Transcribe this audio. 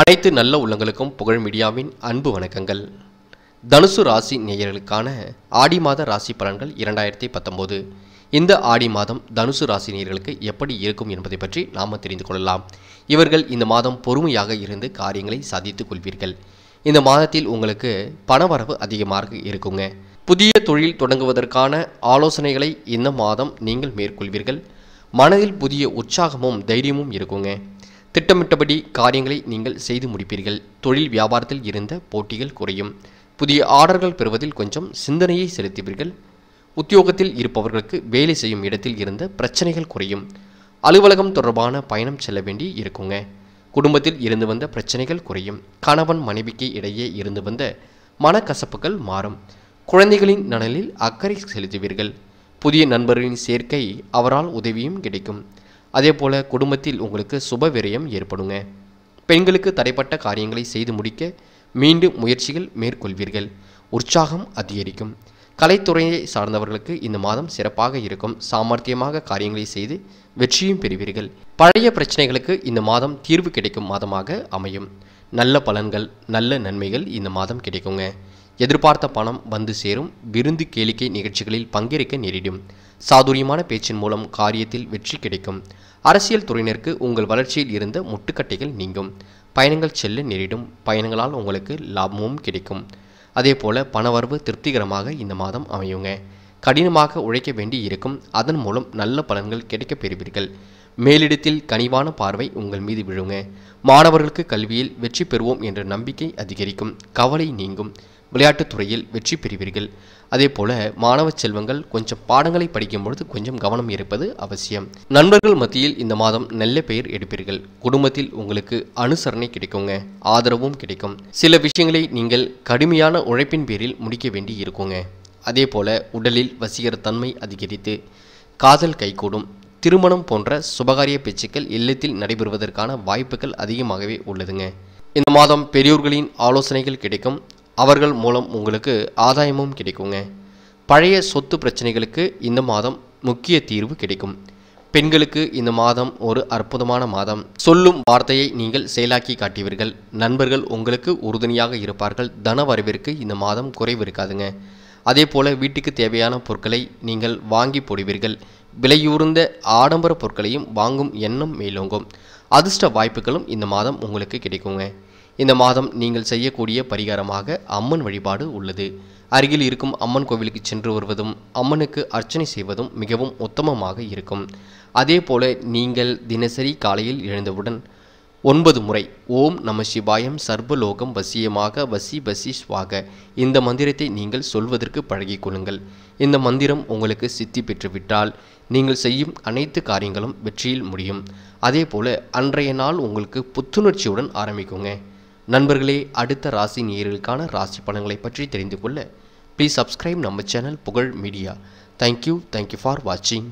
அனைத்து நல்ல உள்ளங்களுக்கும் புகழ் மீடியாவின் அன்பு வணக்கங்கள். தனுசு ராசி நேயர்களுக்கான ஆடி மாத ராசி பலன்கள் இரண்டாயிரத்தி பத்தொம்போது. இந்த ஆடி மாதம் தனுசு ராசி நேயர்களுக்கு எப்படி இருக்கும் என்பதை பற்றி நாம் தெரிந்து கொள்ளலாம். இவர்கள் இந்த மாதம் பொறுமையாக இருந்து காரியங்களை சாதித்துக் கொள்வீர்கள். இந்த மாதத்தில் உங்களுக்கு பணவரவு அதிகமாக இருக்குங்க. புதிய தொழில் தொடங்குவதற்கான ஆலோசனைகளை இந்த மாதம் நீங்கள் மேற்கொள்வீர்கள். மனதில் புதிய உற்சாகமும் தைரியமும் இருக்குங்க. திட்டமிட்டபடி காரியங்களை நீங்கள் செய்து முடிப்பீர்கள். தொழில் வியாபாரத்தில் இருந்த போட்டிகள் குறையும். புதிய ஆர்டர்கள் பெறுவதில் கொஞ்சம் சிந்தனையை செலுத்துவீர்கள். உத்தியோகத்தில் இருப்பவர்களுக்கு வேலை செய்யும் இடத்தில் இருந்த பிரச்சனைகள் குறையும். அலுவலகம் தொடர்பான பயணம் செல்ல வேண்டி இருக்குங்க. குடும்பத்தில் இருந்து வந்த பிரச்சனைகள் குறையும். கணவன் மனைவிக்கு இடையே இருந்து வந்த மனக்கசப்புகள் மாறும். குழந்தைகளின் நலனில் அக்கறை செலுத்துவீர்கள். புதிய நண்பர்களின் சேர்க்கை அவரால் உதவியும் கிடைக்கும். அதே போல குடும்பத்தில் உங்களுக்கு சுப விரயம் ஏற்படுங்க. பெண்களுக்கு தடைப்பட்ட காரியங்களை செய்து முடிக்க மீண்டும் முயற்சிகள் மேற்கொள்வீர்கள். உற்சாகம் அதிகரிக்கும். கலைத்துறையை சார்ந்தவர்களுக்கு இந்த மாதம் சிறப்பாக இருக்கும். சாமர்த்தியமாக காரியங்களை செய்து வெற்றியும் பெறுவீர்கள். பழைய பிரச்சனைகளுக்கு இந்த மாதம் தீர்வு கிடைக்கும் மாதமாக அமையும். நல்ல பலன்கள் நல்ல நன்மைகள் இந்த மாதம் கிடைக்குங்க. எதிர்பார்த்த பணம் வந்து சேரும். விருந்து கேளிக்கை நிகழ்ச்சிகளில் பங்கேற்க நேரிடும். சாதுரியமான பேச்சின் மூலம் காரியத்தில் வெற்றி கிடைக்கும். அரசியல் துறையினருக்கு உங்கள் வளர்ச்சியில் இருந்த முட்டுக்கட்டைகள் நீங்கும். பயணங்கள் செல்ல நேரிடும். பயணங்களால் உங்களுக்கு லாபமும் கிடைக்கும். அதே போல பணவரவு திருப்திகரமாக இந்த மாதம் அமையுங்க. கடினமாக உழைக்க வேண்டி இருக்கும் அதன் மூலம் நல்ல பலன்கள் கிடைக்கப் பெறுவீர்கள். மேலிடத்தில் கனிவான பார்வை உங்கள் மீது விழுங்க. மாணவர்களுக்கு கல்வியில் வெற்றி பெறுவோம் என்ற நம்பிக்கை அதிகரிக்கும். கவலை நீங்கும். விளையாட்டுத் துறையில் வெற்றி பெறுவீர்கள். அதே போல மாணவ செல்வங்கள் கொஞ்சம் பாடங்களை படிக்கும் பொழுது கொஞ்சம் கவனம் இருப்பது அவசியம். நண்பர்கள் மத்தியில் இந்த மாதம் நல்ல பெயர் எடுப்பீர்கள். குடும்பத்தில் உங்களுக்கு அனுசரணை கிடைக்குங்க. ஆதரவும் கிடைக்கும். சில விஷயங்களை நீங்கள் கடுமையான உழைப்பின் பேரில் முடிக்க வேண்டி இருக்குங்க. அதே போல உடலில் வசீகர தன்மை அதிகரித்து காதல் கைகூடும் திருமணம் போன்ற சுபகாரிய பேச்சுக்கள் இல்லத்தில் நடைபெறுவதற்கான வாய்ப்புகள் அதிகமாகவே உள்ளதுங்க. இந்த மாதம் பெரியோர்களின் ஆலோசனைகள் கிடைக்கும். அவர்கள் மூலம் உங்களுக்கு ஆதாயமும் கிடைக்குங்க. பழைய சொத்து பிரச்சனைகளுக்கு இந்த மாதம் முக்கிய தீர்வு கிடைக்கும். பெண்களுக்கு இந்த மாதம் ஒரு அற்புதமான மாதம். சொல்லும் வார்த்தையை நீங்கள் செயலாக்கி காட்டுவீர்கள் நண்பர்கள் உங்களுக்கு உறுதுணையாக இருப்பார்கள். தன வரவிற்கு இந்த மாதம் குறைவு இருக்காதுங்க. அதே போல வீட்டுக்கு தேவையான பொருட்களை நீங்கள் வாங்கி போடுவீர்கள். விலையூர்ந்த ஆடம்பர பொருட்களையும் வாங்கும் எண்ணம் மேலோங்கும். அதிர்ஷ்ட வாய்ப்புகளும் இந்த மாதம் உங்களுக்கு கிடைக்குங்க. இந்த மாதம் நீங்கள் செய்யக்கூடிய பரிகாரமாக அம்மன் வழிபாடு உள்ளது. அருகில் இருக்கும் அம்மன் கோவிலுக்கு சென்று வருவதும் அம்மனுக்கு அர்ச்சனை செய்வதும் மிகவும் உத்தமமாக இருக்கும். அதே போல நீங்கள் தினசரி காலையில் எழுந்தவுடன் ஒன்பது முறை. ஓம் நம சிவாயம் சர்வலோகம் வசியமாக வசி வசி ஸ்வாக இந்த மந்திரத்தை நீங்கள் சொல்வதற்கு பழகிக்கொள்ளுங்கள் இந்த மந்திரம் உங்களுக்கு சித்தி பெற்றுவிட்டால் நீங்கள் செய்யும் அனைத்து காரியங்களும் வெற்றியில் முடியும். அதேபோல அன்றைய நாள் உங்களுக்கு புத்துணர்ச்சியுடன் ஆரம்பிக்குங்க. நண்பர்களே அடுத்த ராசி நேயர்களுக்கான ராசி பலன்களை பற்றி தெரிந்து கொள்ள ப்ளீஸ் சப்ஸ்கிரைப் நம்ம channel Pugazh media. Thank you thank you for வாட்சிங்